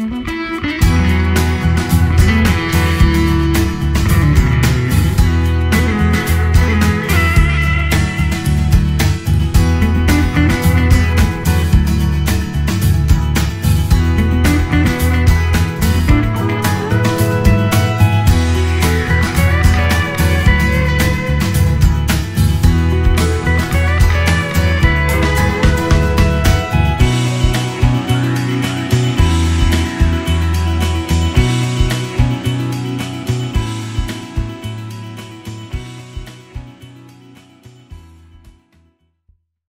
mhm